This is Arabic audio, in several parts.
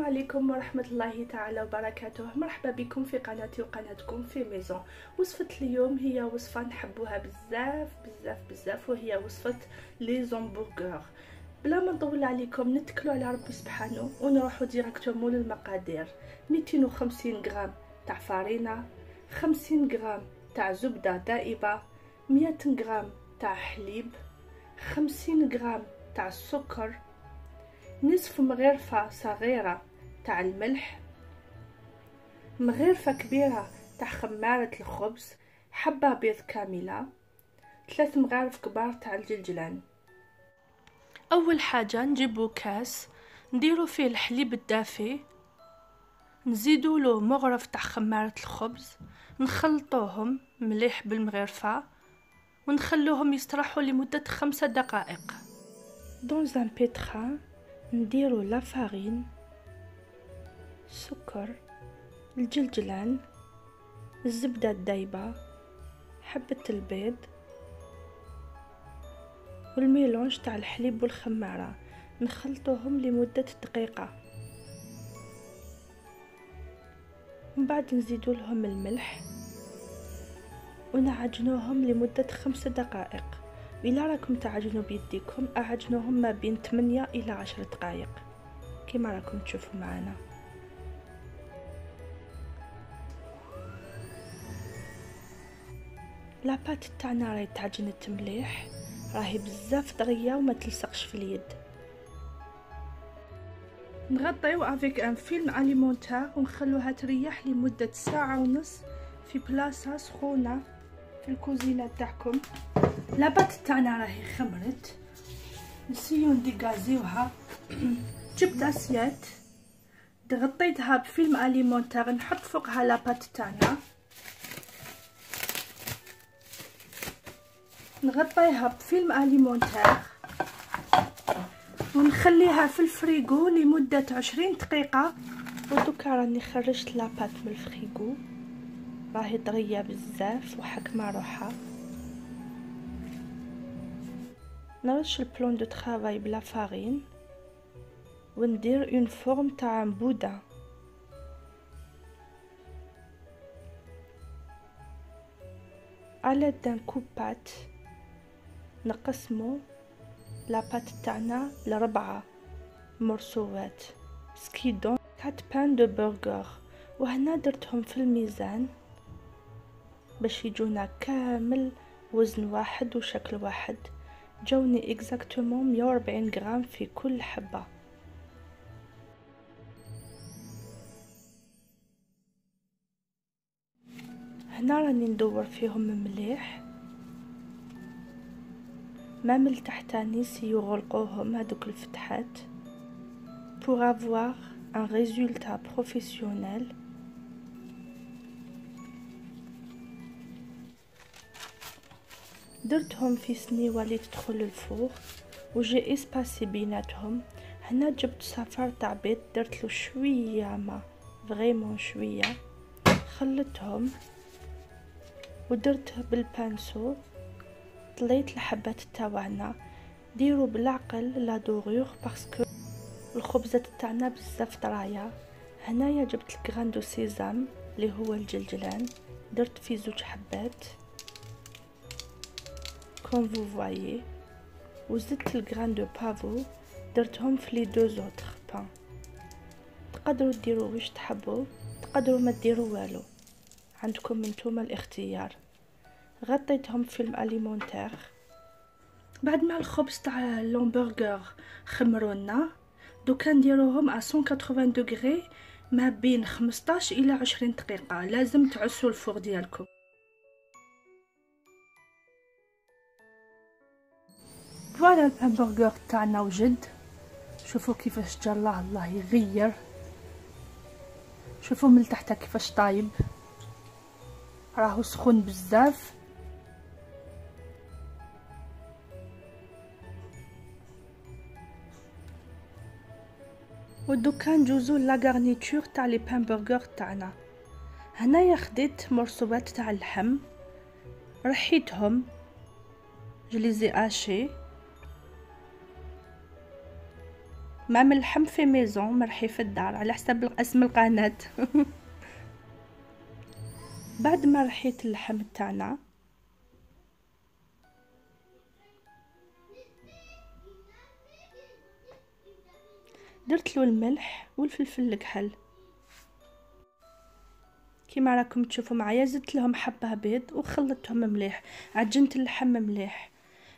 عليكم ورحمة الله تعالى وبركاته. مرحبا بكم في قناتي وقناتكم Fait Maison. وصفة اليوم هي وصفة نحبوها بزاف بزاف بزاف وهي وصفة les hamburgers بلا ما نطول عليكم نتكلوا على ربي سبحانه ونروحوا directement للمقادير. 250 غرام تاع farine 50 غرام تاع زبدة دائبة 100 غرام تاع حليب 50 غرام تاع السكر نصف مغرفة صغيرة تاع الملح مغرفة كبيرة تاع خمارة الخبز حبة بيض كاملة ثلاث مغارف كبار تاع الجلجلان. أول حاجة نجيبو كاس نديرو فيه الحليب الدافي نزيدو له مغرف تاع خمارة الخبز نخلطوهم مليح بالمغرفة ونخلوهم يستراحوا لمدة خمسة دقائق. دون ان بيتران نديرو لا فارين السكر الجلجلان الزبدة الدايبة حبة البيض والميلونج تاع الحليب والخمارة. نخلطوهم لمدة دقيقة. من بعد نزيدو لهم الملح ونعجنوهم لمدة خمس دقائق. إلا راكم تعجنوا بيديكم أعجنوهم ما بين 8 إلى 10 دقائق. كما راكم تشوفوا معنا. la pâte تاعنا راهي تعجنت مليح راهي بزاف طريه وما تلصقش في اليد نغطيو avec un film alimentaire ونخلوها تريح لمده ساعه ونص في بلاصه سخونه في الكوزينه تاعكم la pâte تاعنا راهي خمرت نسيو ن dégazer يوها جبت assiette غطيتها ب film alimentaire نحط فوقها la pâte تاعنا نغطيها ب film alimentaire ونخليها في الفريغو لمدة عشرين دقيقة. ودوكا راني خرجت la pâte من الفريغو راهي طريه بزاف وحكمة روحها. نرش ال plan de travail ب la farine. وندير en forme تاع boudin à l'aide d'un coupe-pâte. نقسمو la pâte تاعنا لربعة morceaux ce qui donne quatre pains de burger وهنا درتهم في الميزان باش يجونا كامل وزن واحد وشكل واحد. جوني exactement 140 غرام في كل حبة. هنا راني ندور فيهم مليح. مام التحتاني سيغلقوهم هذوك الفتحات pour avoir un résultat professionnel. درتهم في سنيوة اللي تدخل للفوق وجي إسباسي بيناتهم. هنا جبت صفار تاع بيض درت له شوية ما فريمون شوية. خلطتهم ودرت بال pinceau. طليت الحبات تاعنا ديروا بالعقل la dorure parce que الخبزة تاعنا بزاف طرايا هنايا جبت ال graines de sésame اللي هو الجلجلان. درت فيه زوج حبات. comme vous voyez وزدت ال graines de pavot. درتهم في les deux autres pains تقدروا ديروا واش تحبوا. تقدروا ما ديروا والو. عندكم نتوما الاختيار. غطيتهم في ال alimentaire بعد ما الخبز تاع l'hamburger خمرونا دوكا نديروهم ا 180 degrés ما بين 15 إلى 20 دقيقة. لازم تعسوا ال four ديالكم. voilà الهامبرغر تاعنا وجد. شوفوا كيفاش جا الله الله يغير. شوفوا من تحت كيفاش طايب. راهو سخون بزاف. ودوكا نجوزو لا غارنيتور تاع لي بامبرغر تاعنا هنايا خديت مرصوبات تاع اللحم رحيتهم جليزي اشي ما من اللحم في ميزون مرحي في الدار على حسب اسم القناه بعد ما رحيت اللحم تاعنا درت له الملح والفلفل الكحل. كيما راكم تشوفوا معايا زدت لهم حبة بيض وخلطتهم مليح. عجنت اللحم مليح.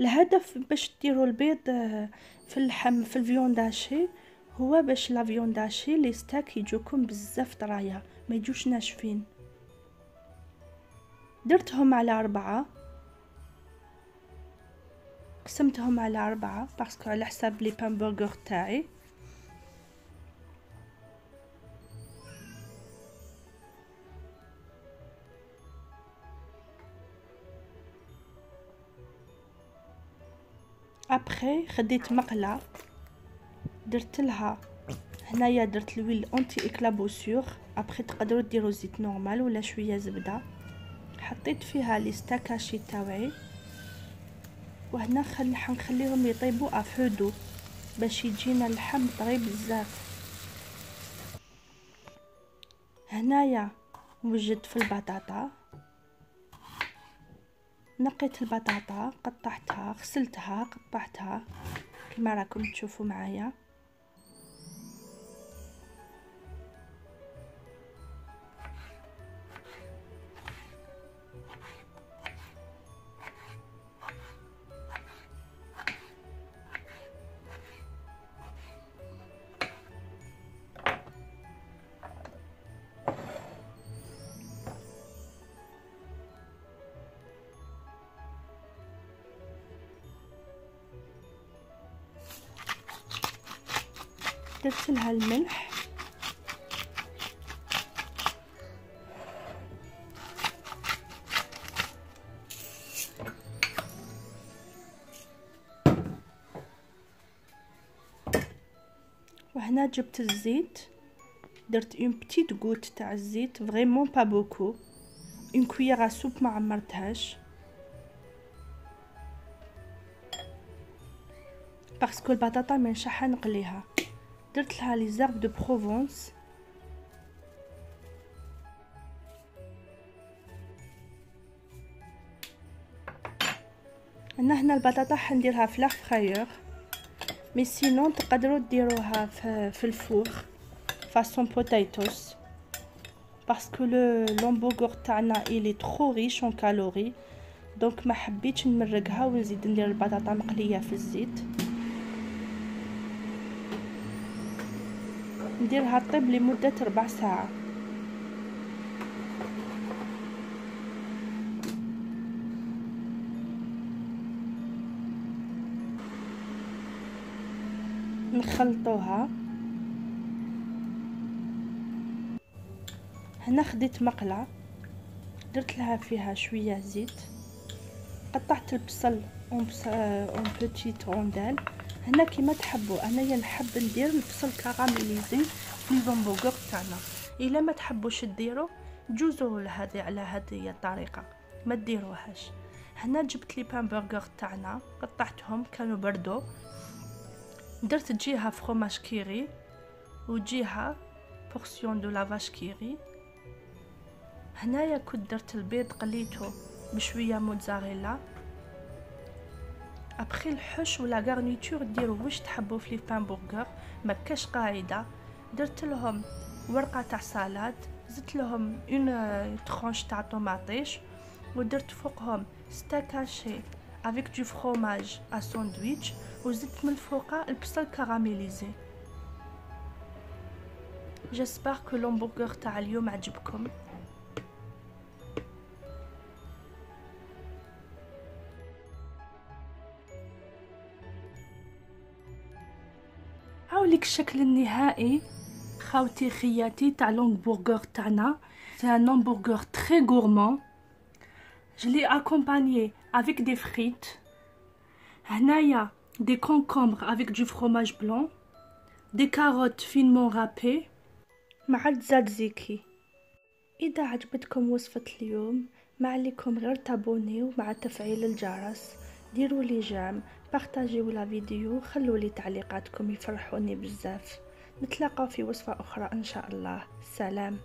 الهدف باش ديروا البيض آه، في اللحم في ال viande hachée هو باش la viande les steaks يجوكم بزاف طرايا ما يجوش ناشفين. درتهم على أربعة. قسمتهم على أربعة parce que على حساب les pains burger تاعي. ابخي خديت مقله درت لها هنايا درت l'huile anti éclaboussures après تقدروا ديروا زيت normale ولا شوية زبده حطيت فيها les steaks hachés تاوعي وهنا خل حنخليهم يطيبوا à feu doux باش يجينا اللحم طري بزاف هنايا وجدت في البطاطا نقيت البطاطا قطعتها غسلتها قطعتها. كما راكم تشوفوا معايا. درت لها الملح وهنا جبت الزيت. درت une petite goutte تاع الزيت vraiment pas beaucoup. une cuillère soupe ما عمرتهاش. parce que البطاطا مانيش حا نقليها. درت لها les herbes de Provence أنا هنا البطاطا حنديرها في l'air fryer mais sinon تقدروا ديروها في, في ال four façon potatoes parce que le l'hamburger تاعنا il est trop riche en calories دونك ما حبيتش نمرقها ونزيد ندير البطاطا مقليه في الزيت نديرها طيب لمدة ربع ساعة. نخلطوها. هنا خديت مقلة درت لها فيها شوية زيت قطعت البصل en petites rondelles. هنا كيما تحبوا. انايا نحب ندير البصل caramélisé في ال pain burger تاعنا. الا ما تحبوش ديروا جوزوا لهذه على هذه الطريقة. ما ديروهاش. هنا جبت les pains burger تاعنا قطعتهم كانوا بردو. درت جيها fromage Kiri وجيها portion de La Vache qui rit. هنايا كنت درت البيض قليته بشوية موتزاريلا. ابخي الحش ولا garniture ديروا واش تحبوا في les pains burger ما كاش قاعدة درت لهم ورقه تاع salade زدت لهم une tranche تاع طوماطيش ودرت فوقهم steak haché avec du fromage à sandwich وزدت من الفوق البصل caramélisé j'espère que l'hamburger تاع اليوم عجبكم هاوليك الشكل النهائي. خاوتي خياتي تاع l'hamburger تاعنا. c'est un hamburger très gourmand l'ai accompagné avec des frites. هنايا des concombres avec du fromage blanc. Des carottes finement râpées. مع التزاتزيكي إذا عجبتكم وصفة اليوم ما عليكم غير تابونيو مع تفعيل الجرس. ديروا لي جام بارطاجيو لا فيديو خلوا لي تعليقاتكم يفرحوني بزاف. نتلاقاو في وصفة أخرى إن شاء الله. سلام.